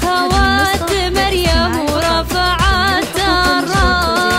خوات مريم ورفعت الرأس.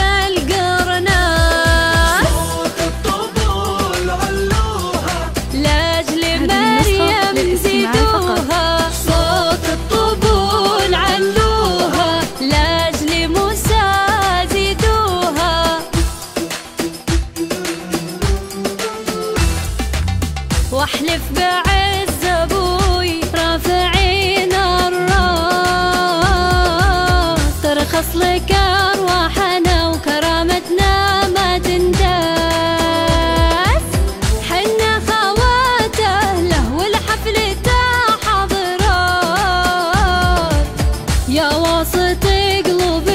احلف بعز أبوي رافعين الراس. ترخص لك أرواحنا وكرامتنا ما تنداس. حنا خوات اهله والحفل حاضرات يا واسط قلوبي